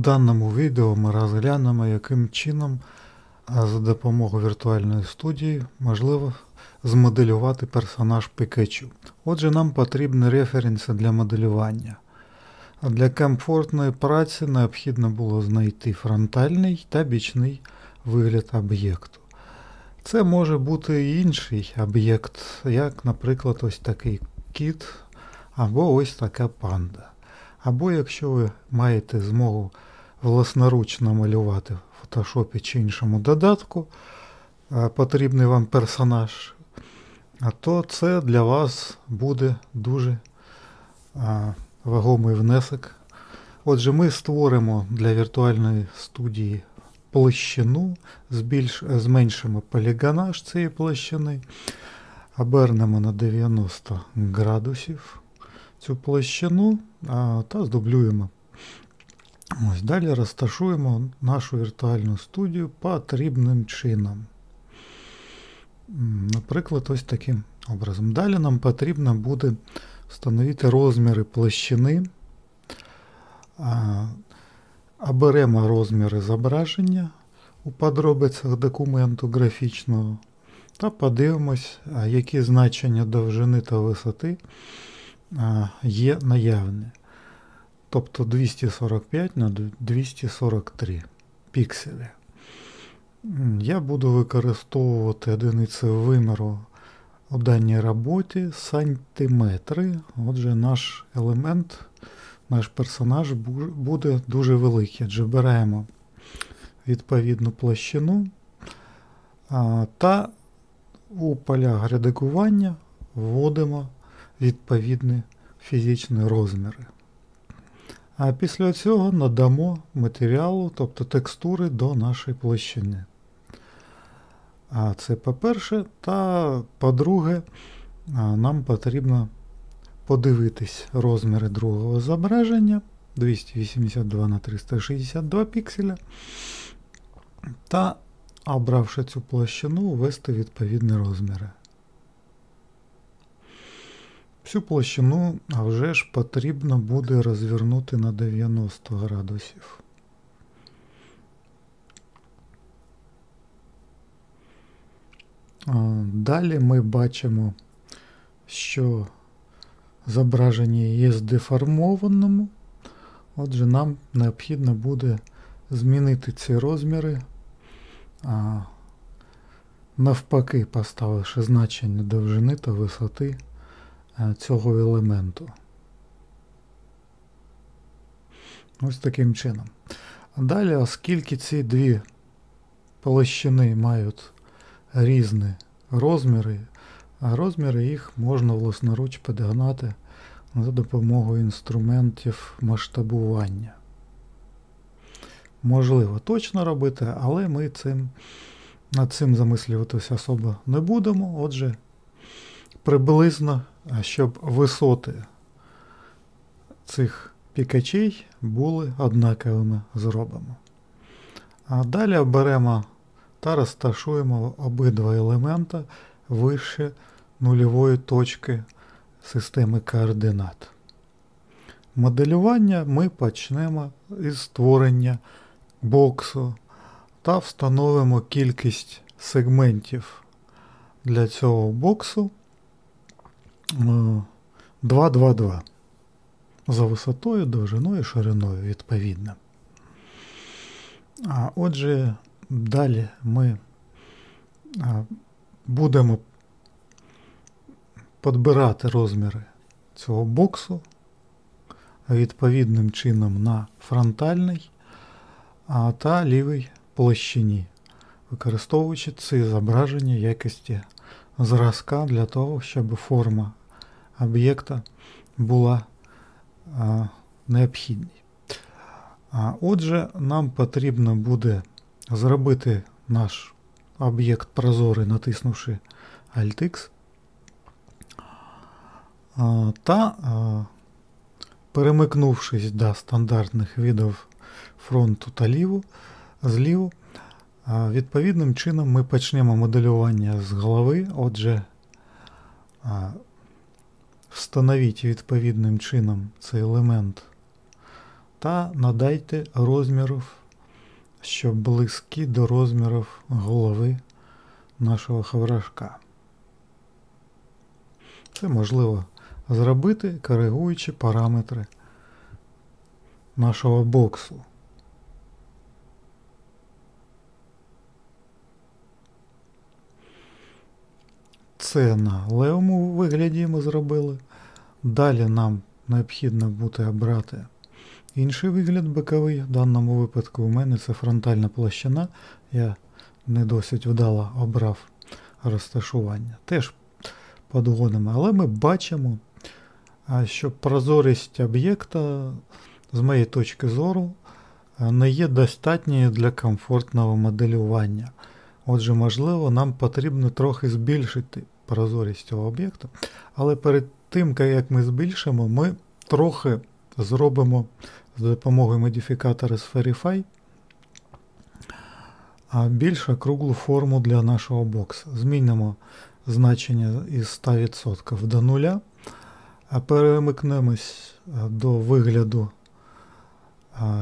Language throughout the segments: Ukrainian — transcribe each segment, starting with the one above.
даному відео ми розглянемо, яким чином за допомогою віртуальної студії можливо змоделювати персонаж Пікачу. Отже, нам потрібні референси для моделювання. Для комфортної праці необхідно було знайти фронтальний та бічний вигляд об'єкту. Це може бути і інший об'єкт, як, наприклад, ось такий кіт або ось така панда. Або якщо ви маєте змогу власноруч намалювати в фотошопі чи іншому додатку, потрібний вам персонаж, то це для вас буде дуже вагомий внесок. Отже, ми створимо для віртуальної студії площину, збільш, зменшимо полігонаж цієї площини, обернемо на 90 градусів цю площину та здублюємо. Ось Далі розташуємо нашу віртуальну студію потрібним чином. Наприклад, ось таким образом. Далі нам потрібно буде встановити розміри площини. Оберемо розміри зображення у подробицях документу графічного та подивимось, які значення довжини та висоти є наявні. Тобто 245 на 243 пікселі. Я буду використовувати одиниці виміру у даній роботі сантиметри. Отже, наш елемент, наш персонаж буде дуже великий. Адже беремо відповідну площину та у полях редагування вводимо відповідні фізичні розміри. А після цього надамо матеріалу, тобто текстури до нашої площини. А це по-перше, та по-друге, нам потрібно подивитись розміри другого зображення 282 на 362 пікселя. Та, обравши цю площину, ввести відповідні розміри. Всю площину а вже ж потрібно буде розвернути на 90 градусів. Далі ми бачимо, що зображення є здеформованому. Отже, нам необхідно буде змінити ці розміри, навпаки, поставивши значення довжини та висоти цього елементу. Ось таким чином. Далі, оскільки ці дві площини мають різні розміри, розміри їх можна власноруч підгнати за допомогою інструментів масштабування. Можливо точно робити, але ми цим, над цим замислюватися особо не будемо. Отже, приблизно, щоб висоти цих пікачей були однаковими зробимо. А далі оберемо та розташуємо обидва елемента вище нульової точки системи координат. Моделювання ми почнемо із створення боксу та встановимо кількість сегментів для цього боксу 222 е, за висотою, довжиною шириною відповідно. А Отже, Далі ми будемо підбирати розміри цього боксу відповідним чином на фронтальний та лівій площині, використовуючи ці зображення якості зразка для того, щоб форма об'єкта була необхідною. Отже, нам потрібно буде зробити наш об'єкт прозорий, натиснувши Alt-X. Та перемикнувшись до стандартних видів фронту та ліву, зліву, відповідним чином ми почнемо моделювання з голови. Отже, встановіть відповідним чином цей елемент та надайте розмірів, що близькі до розмірів голови нашого хаврашка. Це можливо зробити, коригуючи параметри нашого боксу. Це на левому вигляді ми зробили. Далі нам необхідно буде обрати інший вигляд боковий. В даному випадку у мене це фронтальна площина. Я не досить вдало обрав розташування. Теж подгонимо, але ми бачимо, що прозорість об'єкта, з моєї точки зору, не є достатньою для комфортного моделювання. Отже, можливо, нам потрібно трохи збільшити прозорість цього об'єкту. Але перед тим, як ми збільшимо, ми трохи зробимо з допомогою модифікатора Spherify більш округлу форму для нашого бокса. Змінимо значення із 100% до нуля, перемикнемось до вигляду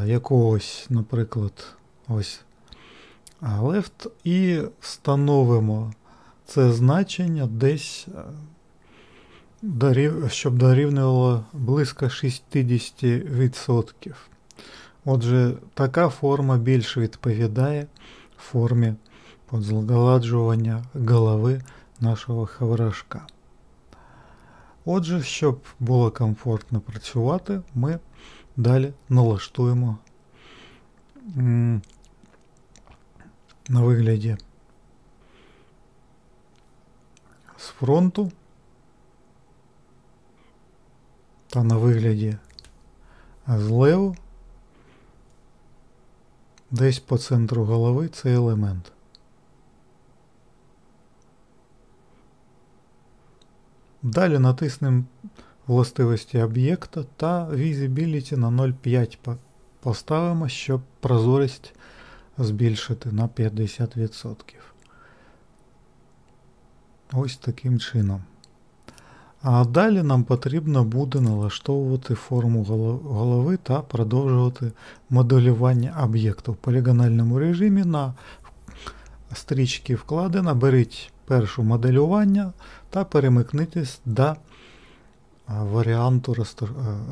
якогось, наприклад, ось left і встановимо це значення десь, щоб дорівнювало близько 60%. Отже, така форма більш відповідає формі подзаладжування голови нашого хаврашка. Отже, щоб було комфортно працювати, ми далі налаштуємо на вигляді з фронту та на вигляді злеву десь по центру голови цей елемент. Далі натиснемо властивості об'єкта та Visibility на 0,5 поставимо, щоб прозорість збільшити на 50%. Ось таким чином. А далі нам потрібно буде налаштовувати форму голови та продовжувати моделювання об'єкту в полігональному режимі на стрічці вкладена беріть першу моделювання та перемикнитись до варіанту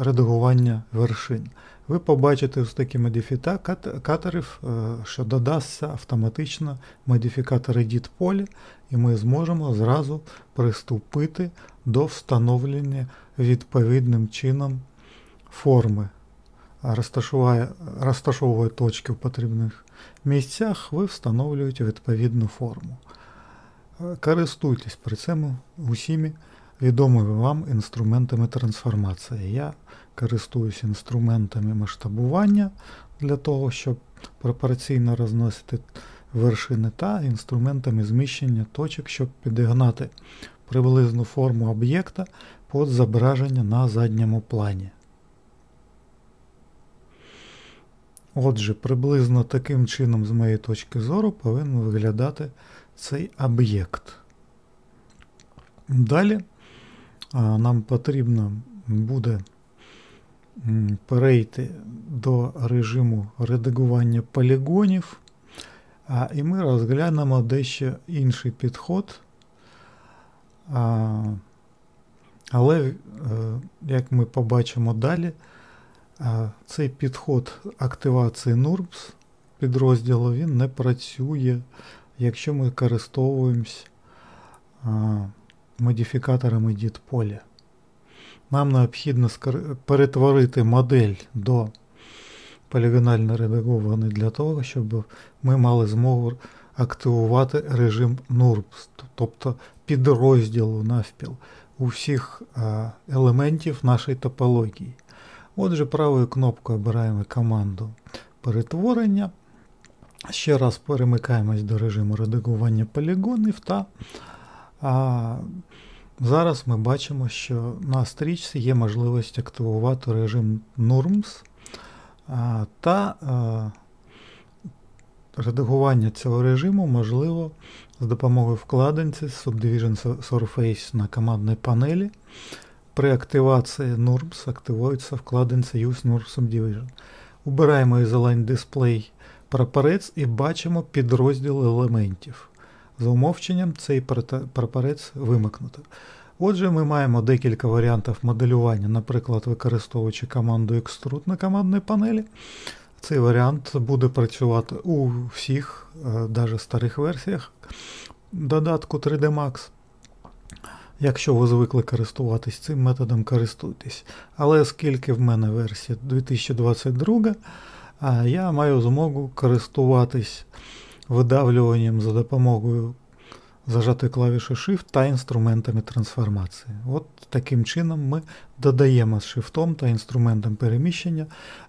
редагування вершин. Ви побачите ось такі модифікаторів, що додасться автоматично модифікатор Edit полі, і ми зможемо зразу приступити до встановлення відповідним чином форми. Розташовує, розташовує точки в потрібних місцях, ви встановлюєте відповідну форму. Користуйтесь при цьому усіми відомими вам інструментами трансформації. Я користуюсь інструментами масштабування для того, щоб пропорційно розносити вершини та інструментами зміщення точок, щоб підігнати приблизну форму об'єкта під зображення на задньому плані. Отже, приблизно таким чином, з моєї точки зору, повинен виглядати цей об'єкт. Далі нам потрібно буде перейти до режиму редагування полігонів, і ми розглянемо дещо інший підход. Але, е, як ми побачимо далі, цей підход активації NURBS підрозділу він не працює, якщо ми користовуємось модифікаторами edit поля. Нам необхідно перетворити модель до полігонально редагованої для того, щоб ми мали змогу активувати режим NURBS, тобто підрозділу навпіл у всіх елементів нашої топології. Отже, правою кнопкою обираємо команду перетворення. Ще раз перемикаємось до режиму редагування полігонів. та а, Зараз ми бачимо, що на стрічці є можливість активувати режим NURMS та редагування цього режиму можливо з допомогою вкладинці Subdivision Surface на командній панелі при активації NURBS активується вкладинця Use NURBS Subdivision. Убираємо із Align Display прапорець і бачимо підрозділ елементів. За умовченням цей прапорець вимикнути. Отже, ми маємо декілька варіантів моделювання, наприклад, використовуючи команду Extrude на командній панелі. Цей варіант буде працювати у всіх, навіть е, старих версіях додатку 3D Max. Якщо ви звикли користуватись цим методом, користуйтесь. Але оскільки в мене версія 2022, я маю змогу користуватись видавлюванням за допомогою зажатої клавіші Shift та інструментами трансформації. От таким чином ми додаємо з шифтом та інструментом переміщення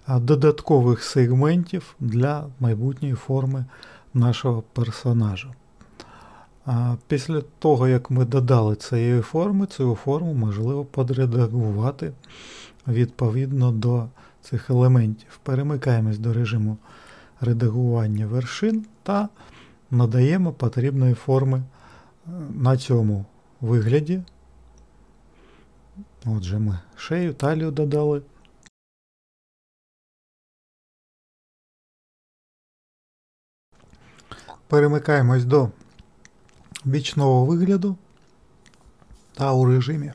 додаткових сегментів для майбутньої форми нашого персонажа. Після того, як ми додали цієї форми, цю форму можливо подредагувати відповідно до цих елементів. Перемикаємось до режиму редагування вершин та надаємо потрібної форми е, на цьому вигляді. Отже, ми шею, талію додали. Перемикаємось до бічного вигляду та у режимі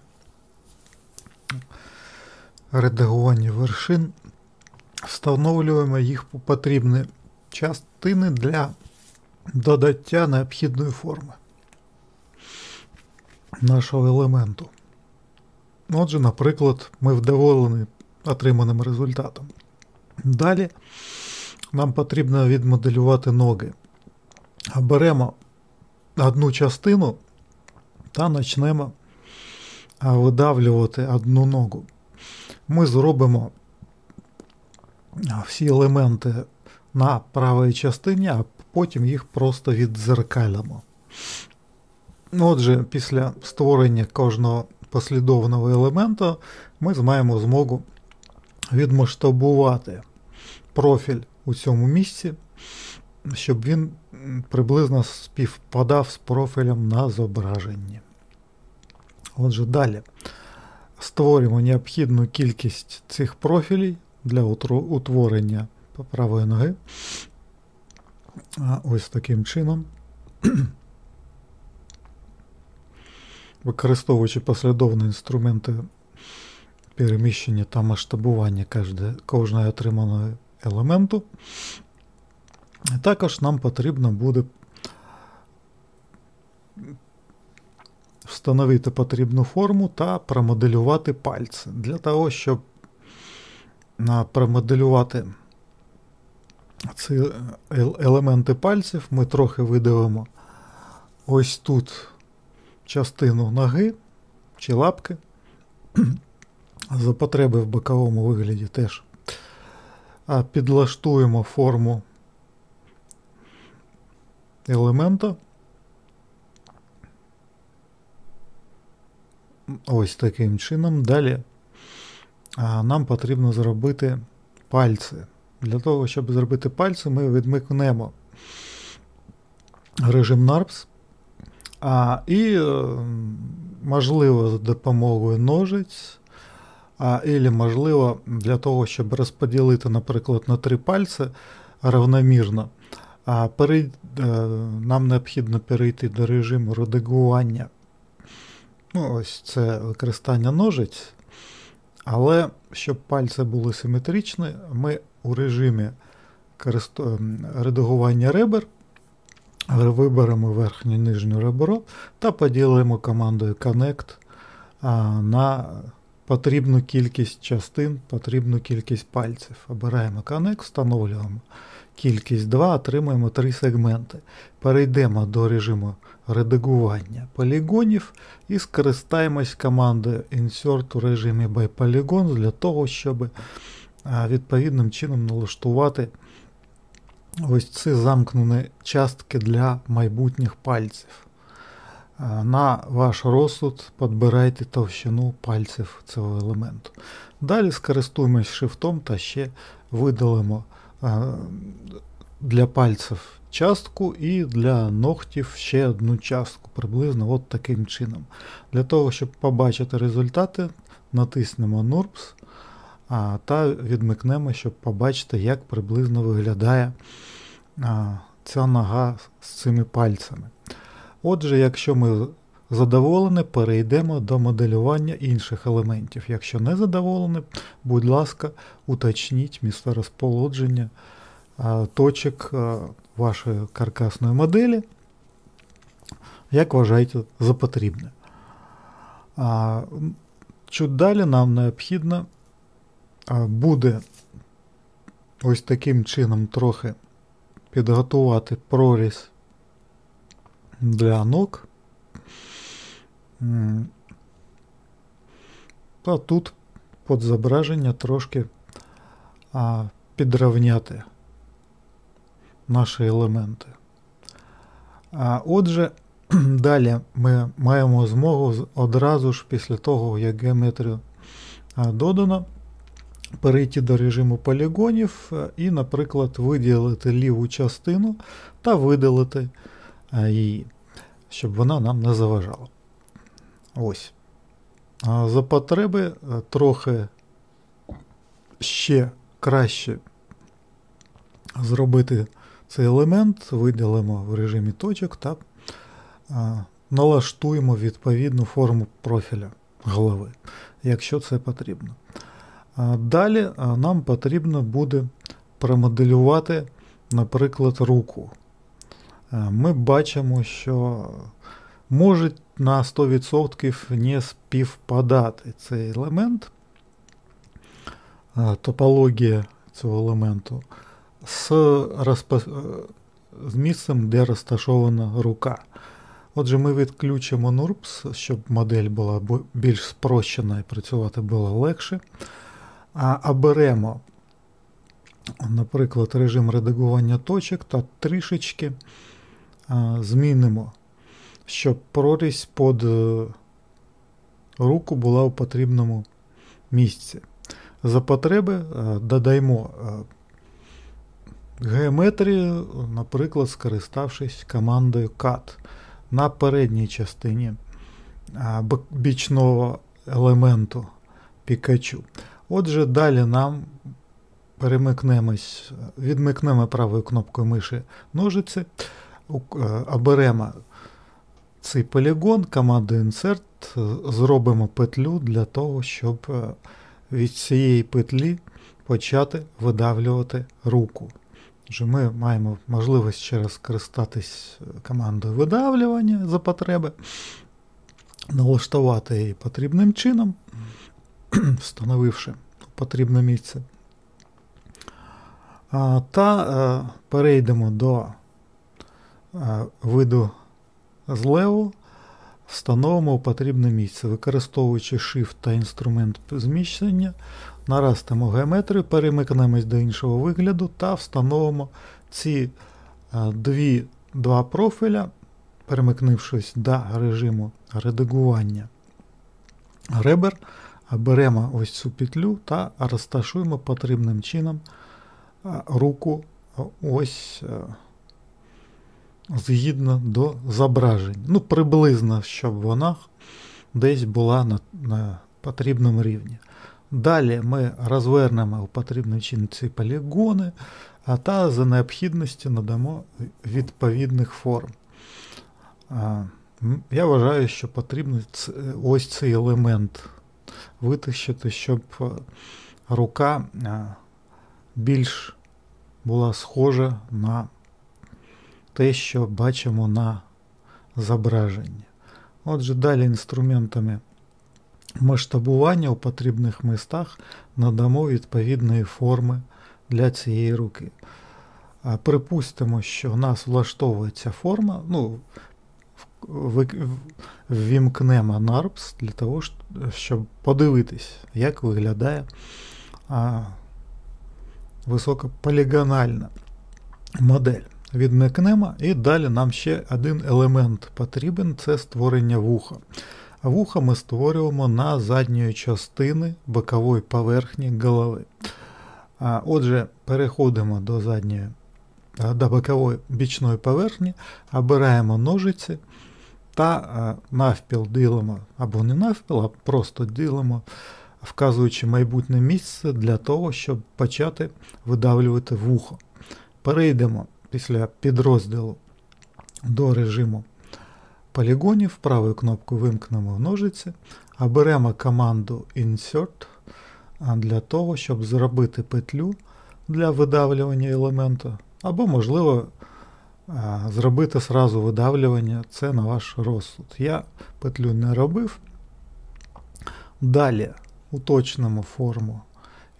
редагування вершин встановлюємо їх по потрібні частини для додаття необхідної форми нашого елементу. Отже, наприклад, ми вдоволені отриманим результатом. Далі нам потрібно відмоделювати ноги. Беремо одну частину та почнемо видавлювати одну ногу. Ми зробимо всі елементи на правій частині, а потім їх просто віддзеркалимо. Отже, після створення кожного послідовного елемента ми маємо змогу відмасштабувати профіль у цьому місці, щоб він приблизно співпадав з профілем на зображенні. Отже, далі створюємо необхідну кількість цих профілів для утворення правої ноги. Ось таким чином. Використовуючи послідовні інструменти переміщення та масштабування кожного отриманого елементу, також нам потрібно буде встановити потрібну форму та промоделювати пальці. Для того, щоб промоделювати ці елементи пальців, ми трохи видавимо ось тут частину ноги чи лапки. За потреби в боковому вигляді теж підлаштуємо форму елемента. Ось таким чином. Далі нам потрібно зробити пальці. Для того, щоб зробити пальці, ми відмикнемо режим NARPS. А, І, е, можливо, за допомогою ножиць, а, і, можливо, для того, щоб розподілити, наприклад, на три пальці равномірно, а, перей, е, нам необхідно перейти до режиму редагування Ну, Ось це використання ножиць. Але щоб пальці були симетричні, ми у режимі редагування ребер виберемо верхню і нижню ребро та поділимо командою Connect на потрібну кількість частин, потрібну кількість пальців. Обираємо Connect, встановлюємо кількість 2, отримаємо 3 сегменти. Перейдемо до режиму редагування полігонів і скористаємось командою Insert у режимі ByPolygons для того, щоб відповідним чином налаштувати ось ці замкнені частки для майбутніх пальців. На ваш розсуд підбирайте товщину пальців цього елементу. Далі скористуємось шифтом та ще видалимо для пальців частку і для ногтів ще одну частку, приблизно от таким чином. Для того, щоб побачити результати, натиснемо NURBS а, та відмикнемо, щоб побачити, як приблизно виглядає а, ця нога з цими пальцями. Отже, якщо ми задоволені, перейдемо до моделювання інших елементів. Якщо не задоволені, будь ласка, уточніть місце розположення точок вашої каркасної моделі, як вважаєте за потрібне. А, Чуть далі нам необхідно а, буде ось таким чином трохи підготувати проріз для ног. Та тут під зображення трошки а, підрівняти наші елементи. А, Отже, далі ми маємо змогу одразу ж після того, як геометрію додано, перейти до режиму полігонів і, наприклад, виділити ліву частину та видалити її, щоб вона нам не заважала. Ось. За потреби трохи ще краще зробити цей елемент, виділимо в режимі точок та налаштуємо відповідну форму профіля голови, якщо це потрібно. Далі нам потрібно буде промоделювати, наприклад, руку. Ми бачимо, що може на 100% не співпадати цей елемент, топологія цього елементу з, розпо... з місцем, де розташована рука. Отже, ми відключимо NURBS, щоб модель була більш спрощена і працювати було легше. А оберемо, наприклад, режим редагування точок та трішечки змінимо щоб прорізь під е, руку була у потрібному місці. За потреби е, додаємо е, геометрію, наприклад, скориставшись командою CAT на передній частині бічного елементу Pikachu. Отже, далі нам перемикнемось, відмикнемо правою кнопкою миші ножиці, оберемо цей полігон командою Insert зробимо петлю для того, щоб е, від цієї петлі почати видавлювати руку. Отже, Ми маємо можливість ще раз скористатись е, командою видавлювання за потреби, налаштувати її потрібним чином, встановивши потрібне місце. Та е, перейдемо до виду злеву встановимо потрібне місце, використовуючи Shift та інструмент зміщення, нарастимо геометрію, перемикнемось до іншого вигляду та встановимо ці е, дві, два профіля, перемикнувшись до режиму редагування. Ребер, беремо ось цю петлю та розташуємо потрібним чином е, руку ось е, згідно до зображень. Ну, приблизно, щоб вона десь була на, на потрібному рівні. Далі ми розвернемо у потрібний чин ці полігони, а та за необхідності надамо відповідних форм. Я вважаю, що потрібно ось цей елемент витащити, щоб рука більш була схожа на те, що бачимо на зображенні. Отже, далі інструментами масштабування у потрібних містах надамо відповідної форми для цієї руки. Припустимо, що в нас влаштовує ця форма, ну, ввімкнемо NARPS для того, щоб подивитись, як виглядає високополігональна модель відмикнемо, і далі нам ще один елемент потрібен це створення вуха. Вуха ми створюємо на задньої частини бокової поверхні голови. Отже, переходимо до задньої до бокової бічної поверхні, обираємо ножиці та навпіл ділимо, або не навпіл, а просто ділимо вказуючи майбутнє місце для того, щоб почати видавлювати вухо. Перейдемо після підрозділу до режиму полігонів, правою кнопкою вимкнемо ножиці, а беремо команду Insert для того, щоб зробити петлю для видавлювання елементу, або, можливо, зробити сразу видавлювання, це на ваш розсуд. Я петлю не робив. Далі уточнимо форму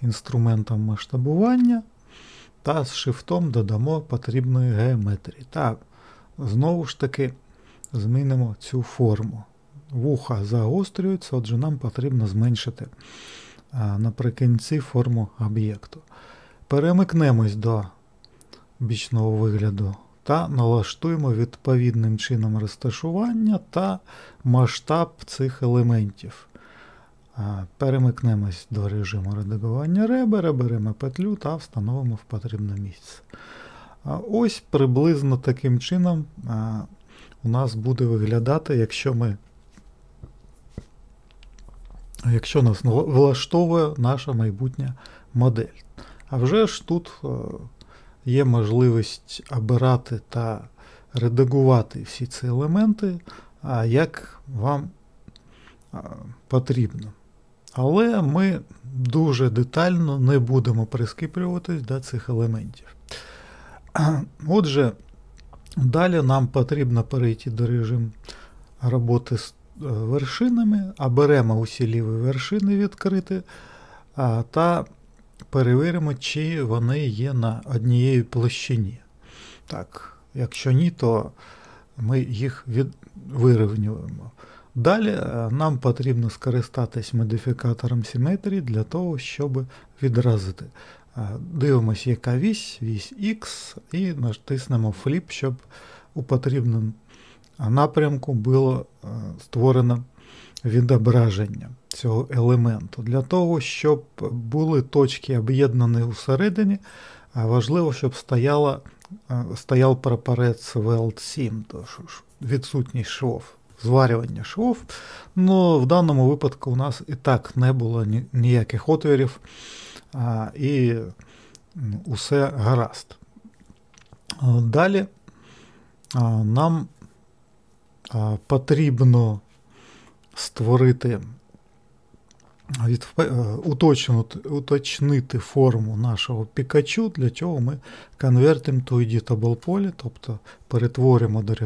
інструментом масштабування та з шифтом додамо потрібної геометрії. Та знову ж таки змінимо цю форму. Вуха загострюються, отже, нам потрібно зменшити наприкінці форму об'єкту. Перемикнемось до бічного вигляду та налаштуємо відповідним чином розташування та масштаб цих елементів. Перемикнемось до режиму редагування ребера, беремо петлю та встановимо в потрібне місце. Ось приблизно таким чином у нас буде виглядати, якщо ми якщо нас влаштовує наша майбутня модель. А вже ж тут е, є можливість обирати та редагувати всі ці елементи, як вам потрібно. Але ми дуже детально не будемо прискіплюватись до цих елементів. Отже, далі нам потрібно перейти до режиму роботи з е, вершинами, а беремо усі ліві вершини відкрити та перевіримо, чи вони є на однієї площині. Так, Якщо ні, то ми їх від... вирівнюємо. Далі е, нам потрібно скористатись модифікатором симетрії для того, щоб відразити. Е, дивимося, яка вісь, вісь X, і натиснемо фліп, щоб у потрібному напрямку було е, створено відображення цього елементу. Для того, щоб були точки об'єднані усередині, важливо, щоб стояла, стояв прапорець Weld 7, тож відсутність швов, зварювання швов. Ну, В даному випадку у нас і так не було ніяких отворів, і усе гаразд. Далі нам потрібно створити, е, уточнити, форму нашого пікачу, для чого ми конвертимо to editable полі, тобто перетворимо до е,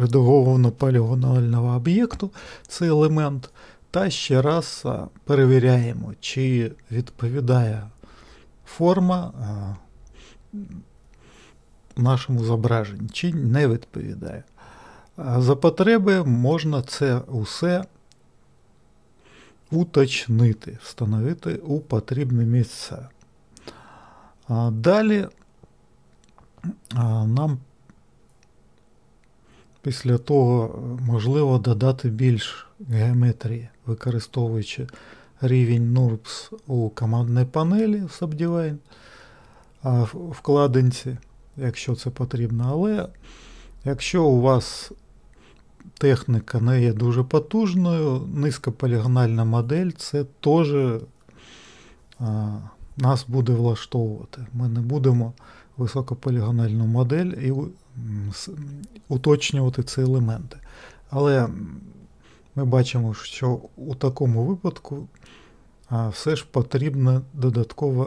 редагованого полігонального об'єкту цей елемент, та ще раз е, перевіряємо, чи відповідає форма нашому зображенню, чи не відповідає. За потреби можна це усе уточнити, встановити у потрібне місце. Далі нам після того можливо додати більш геометрії, використовуючи рівень NURBS у командній панелі в Subdivine вкладинці, якщо це потрібно. Але якщо у вас техніка не є дуже потужною, низькополігональна модель це теж а, нас буде влаштовувати. Ми не будемо високополігональну модель і уточнювати ці елементи. Але ми бачимо, що у такому випадку все ж потрібне додаткове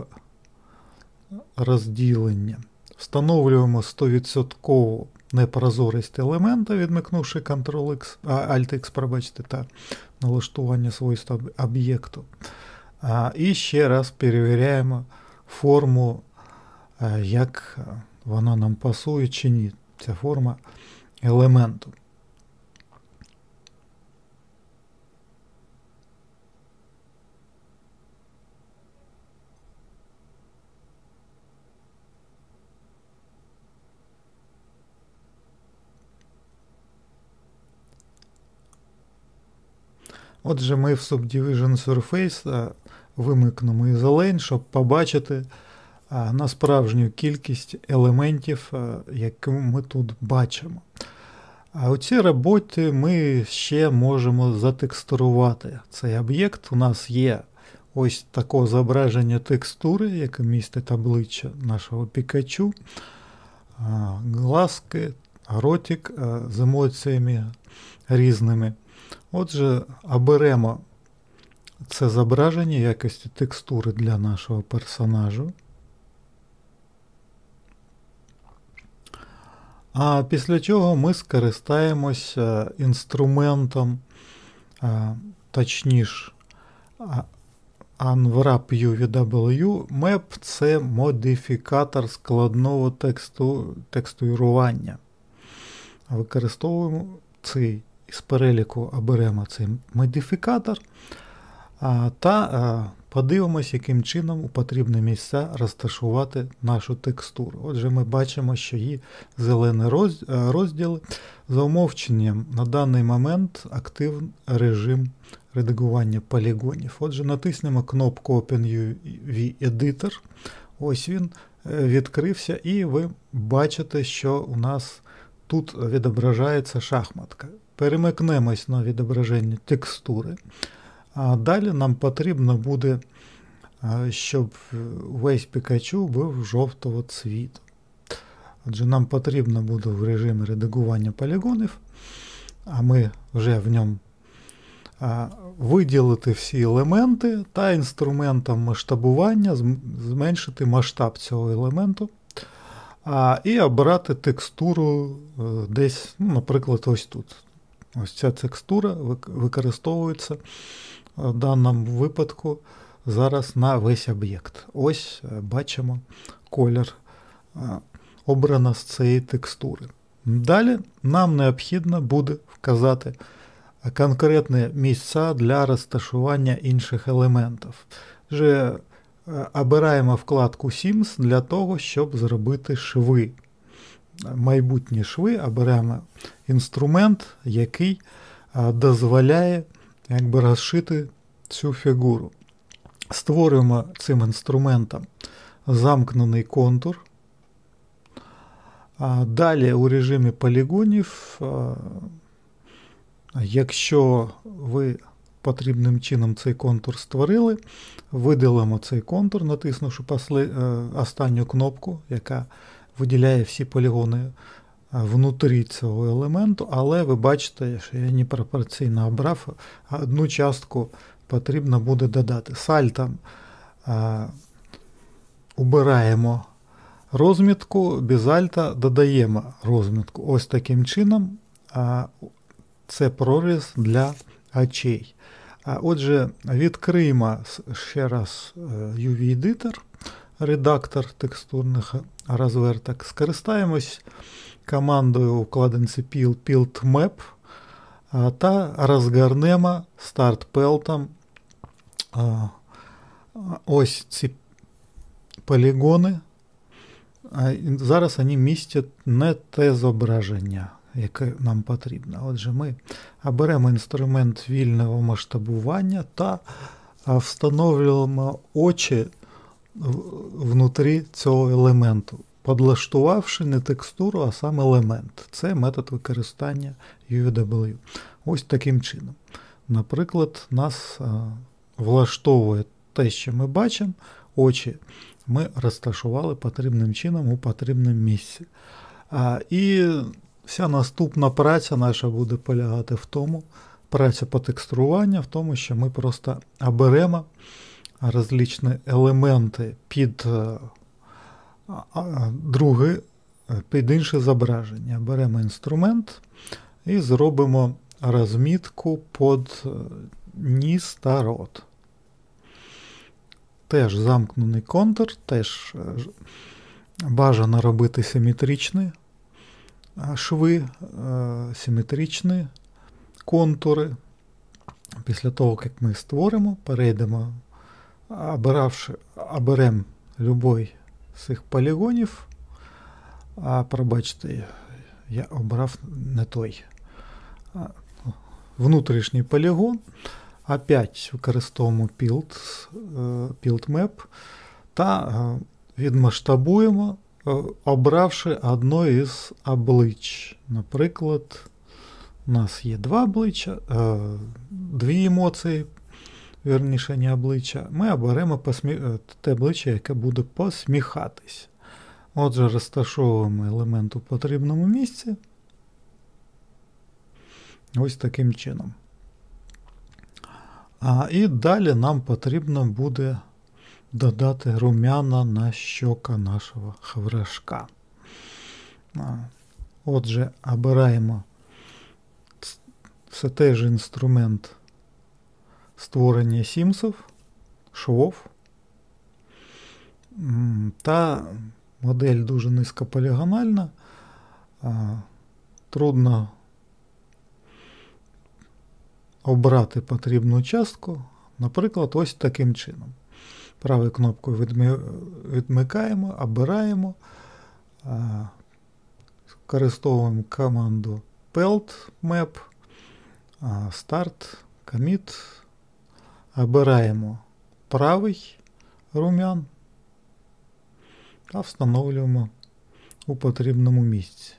розділення. Встановлюємо 100% непрозорість елемента, відмикнувши Ctrl-X, Alt-X, пробачте, та налаштування свойств об'єкту. І ще раз перевіряємо форму, як вона нам пасує чи ні. Ця форма елементу. Отже, ми в Subdivision Surface вимикнемо Isolane, щоб побачити на справжню кількість елементів, які ми тут бачимо. А у цій роботі ми ще можемо затекстурувати цей об'єкт. У нас є ось такого зображення текстури, яке містить обличчя нашого Пікачу, глазки, ротик з емоціями різними. Отже, оберемо це зображення якості текстури для нашого персонажу. А після чого ми скористаємося інструментом, точніше, Unwrap UVW Map це модифікатор складного тексту, текстуювання. Використовуємо цей з переліку оберемо цей модифікатор та подивимось, яким чином у потрібне місця розташувати нашу текстуру. Отже, ми бачимо, що є зелений розділ за умовченням на даний момент активний режим редагування полігонів. Отже, натиснемо кнопку OpenUV Editor. Ось він е, відкрився, і ви бачите, що у нас тут відображається шахматка. Перемикнемось на відображення текстури. А далі нам потрібно буде, щоб весь Пікачу був жовтого цвіту. Отже, нам потрібно буде в режимі редагування полігонів, а ми вже в ньому виділити всі елементи та інструментом масштабування зменшити масштаб цього елементу. І обрати текстуру е, десь, ну, наприклад, ось тут. Ось ця текстура використовується в даному випадку зараз на весь об'єкт. Ось е, бачимо колір е, обрано з цієї текстури. Далі нам необхідно буде вказати конкретні місця для розташування інших елементів. Вже е, обираємо вкладку Sims для того, щоб зробити шви. Майбутні шви оберемо інструмент, який дозволяє якби розшити цю фігуру. Створюємо цим інструментом замкнений контур. Далі у режимі полігонів, якщо ви потрібним чином цей контур створили, видалимо цей контур, натиснувши е, останню кнопку, яка виділяє всі полігони внутрі цього елементу, але ви бачите, що я непропорційно обрав, а одну частку потрібно буде додати. Сальтом а, убираємо розмітку, без альта додаємо розмітку. Ось таким чином а, це проріз для очей. А Отже, відкриємо ще раз е, UV-едитор, редактор текстурних розверток. Скористаємось командою у вкладинці Build Map та розгорнемо старт-пелтом ось ці полігони. Зараз вони містять не те зображення, яке нам потрібно. Отже, ми оберемо інструмент вільного масштабування та встановлюємо очі внутрі цього елементу подлаштувавши не текстуру, а сам елемент. Це метод використання UW. Ось таким чином. Наприклад, нас влаштовує те, що ми бачимо, очі ми розташували потрібним чином у потрібному місці. І вся наступна праця наша буде полягати в тому, праця по текстуруванню, в тому, що ми просто оберемо розлічні елементи під Друге, під інше зображення. Беремо інструмент і зробимо розмітку під е, ніс та рот. Теж замкнений контур, теж е, бажано робити симетричні шви, е, симетричні контури. Після того, як ми створимо, перейдемо, обиравши, оберемо будь-який цих полігонів. А пробачте, я обрав не той внутрішній полігон. Опять використовуємо Build, Build Map та відмасштабуємо, обравши одно із облич. Наприклад, у нас є два обличчя, дві емоції вірніше не обличчя, ми оберемо посмі... Е, те обличчя, яке буде посміхатись. Отже, розташовуємо елемент у потрібному місці. Ось таким чином. А, І далі нам потрібно буде додати рум'яна на щока нашого хаврашка. Отже, обираємо все той же інструмент створення сімсів, швов. Та модель дуже низькополігональна, трудно обрати потрібну частку, наприклад, ось таким чином. Правою кнопкою відмикаємо, обираємо, використовуємо команду Pelt Map, Start, Commit, обираємо правий рум'ян та встановлюємо у потрібному місці.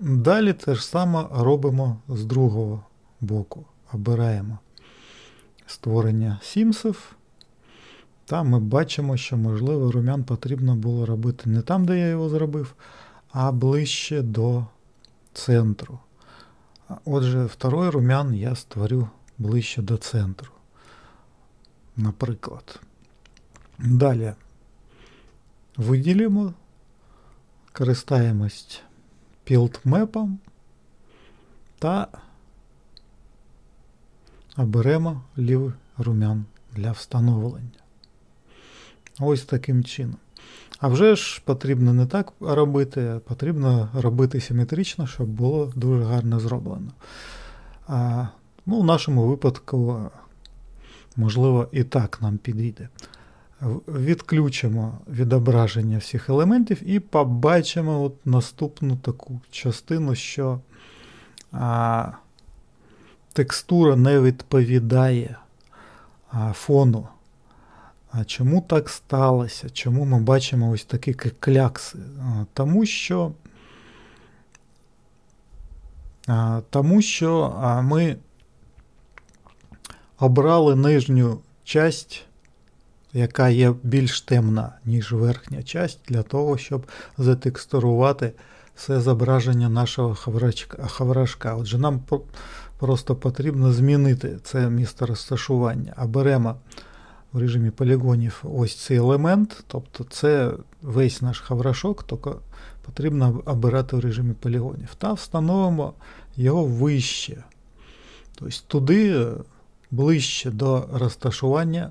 Далі те ж саме робимо з другого боку. Обираємо створення сімсів. Та ми бачимо, що, можливо, рум'ян потрібно було робити не там, де я його зробив, а ближче до центру. Отже, второй рум'ян я створю ближче до центру. Наприклад. Далі виділимо, користаємось пілтмепом та оберемо лівий рум'ян для встановлення. Ось таким чином. А вже ж потрібно не так робити, а потрібно робити симетрично, щоб було дуже гарно зроблено. А, ну, В нашому випадку, можливо, і так нам підійде. Відключимо відображення всіх елементів і побачимо от наступну таку частину, що а, текстура не відповідає а, фону. А чому так сталося? Чому ми бачимо ось такі клякси? Тому що тому що ми обрали нижню часть, яка є більш темна, ніж верхня часть, для того, щоб затекстурувати все зображення нашого хаврашка. Отже, нам просто потрібно змінити це місце розташування. А беремо в режимі полігонів ось цей елемент, тобто це весь наш хаврашок, тільки потрібно обирати в режимі полігонів. Та встановимо його вище. Тобто туди ближче до розташування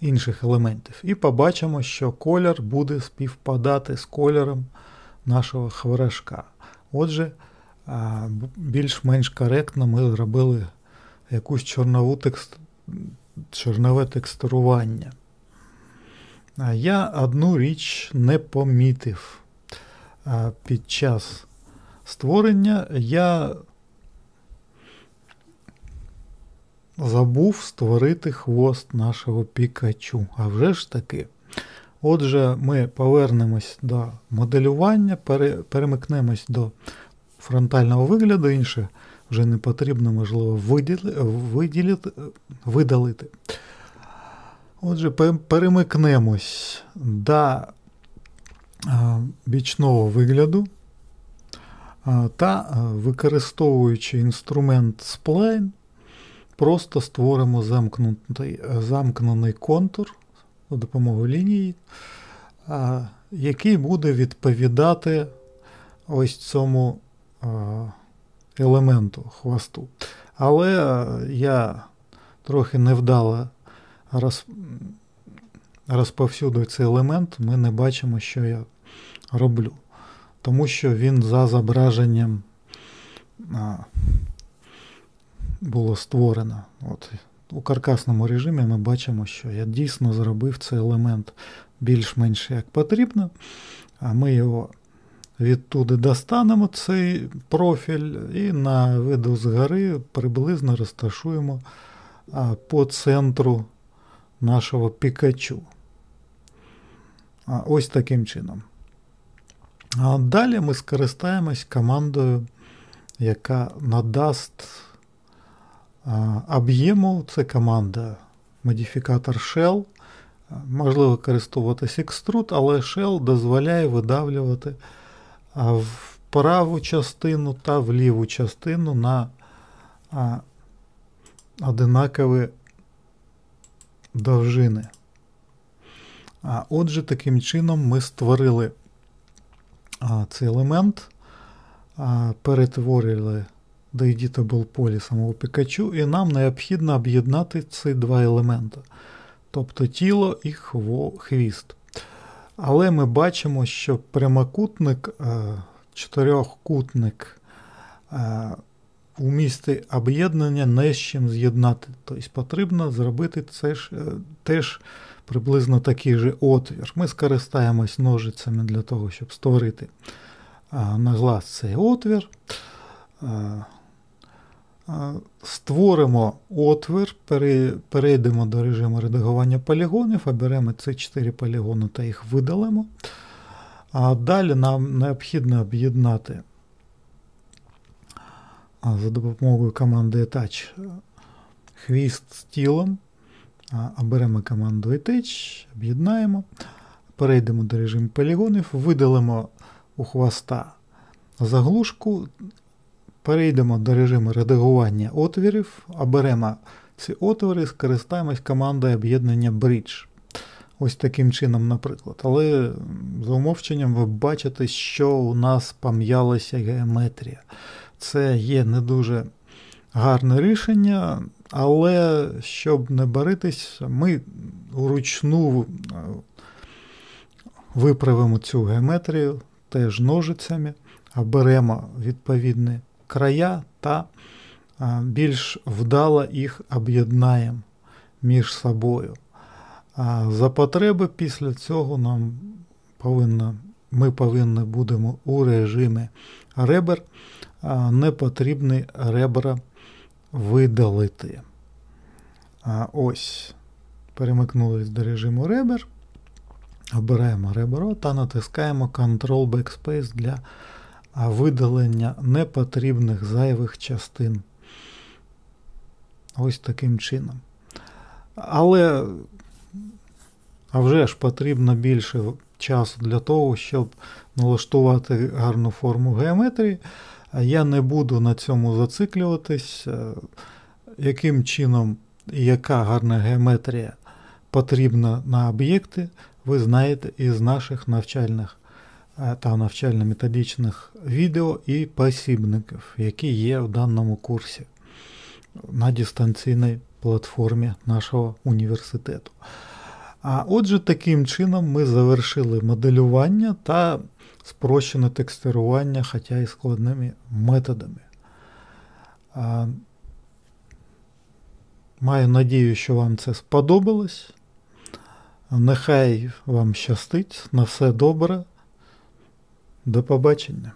інших елементів. І побачимо, що колір буде співпадати з кольором нашого хварашка. Отже, більш-менш коректно ми зробили якусь чорнову текст, чорнове текстурування. Я одну річ не помітив під час створення. Я забув створити хвост нашого пікачу. А вже ж таки. Отже, ми повернемось до моделювання, перемикнемось до фронтального вигляду, інше вже не потрібно, можливо, виділити, видалити. Отже, перемикнемось до бічного вигляду та використовуючи інструмент Spline, просто створимо замкнутий, замкнений контур за допомогою лінії, який буде відповідати ось цьому елементу хвосту. Але я трохи невдало роз... розповсюдую цей елемент, ми не бачимо, що я роблю. Тому що він за зображенням було створено. От, У каркасному режимі ми бачимо, що я дійсно зробив цей елемент більш-менш як потрібно, а ми його відтуди достанемо цей профіль і на виду згори приблизно розташуємо по центру нашого пікачу. Ось таким чином. А Далі ми скористаємось командою, яка надасть об'єму. Це команда модифікатор Shell. Можливо користуватися Extrude, але Shell дозволяє видавлювати в праву частину та в ліву частину на одинакові довжини. Отже, таким чином ми створили цей елемент, перетворили до editable полі самого Пікачу, і нам необхідно об'єднати ці два елементи, тобто тіло і хвіст. Але ми бачимо, що прямокутник, чотирьохкутник у місті об'єднання не з чим з'єднати. Тобто потрібно зробити це ж, е, теж приблизно такий же отвір. Ми скористаємось ножицями для того, щоб створити на глаз цей отвір. Створимо отвір, перейдемо до режиму редагування полігонів, оберемо ці 4 полігони та їх видалимо. А далі нам необхідно об'єднати за допомогою команди Attach хвіст з тілом. Оберемо команду Attach, об'єднаємо, перейдемо до режиму полігонів, видалимо у хвоста заглушку, перейдемо до режиму редагування отвірів, оберемо ці отвори, скористаємось командою об'єднання Bridge. Ось таким чином, наприклад. Але за умовченням ви бачите, що у нас пом'ялася геометрія. Це є не дуже гарне рішення, але щоб не баритись, ми вручну е, виправимо цю геометрію теж ножицями, беремо відповідні края та більш вдало їх об'єднаємо між собою. За потреби після цього нам повинно, ми повинні будемо у режимі ребер не потрібні ребра видалити. Ось. Перемикнулись до режиму ребер. Обираємо ребро та натискаємо Ctrl Backspace для видалення непотрібних зайвих частин. Ось таким чином. Але а вже ж потрібно більше часу для того, щоб налаштувати гарну форму геометрії. Я не буду на цьому зациклюватись, е, яким чином і яка гарна геометрія потрібна на об'єкти, ви знаєте із наших навчальних та навчально-методичних відео і посібників, які є в даному курсі на дистанційній платформі нашого університету. А отже, таким чином ми завершили моделювання та спрощене текстурування, хоча і складними методами. Маю надію, що вам це сподобалось. Нехай вам щастить. На все добре. До побачення.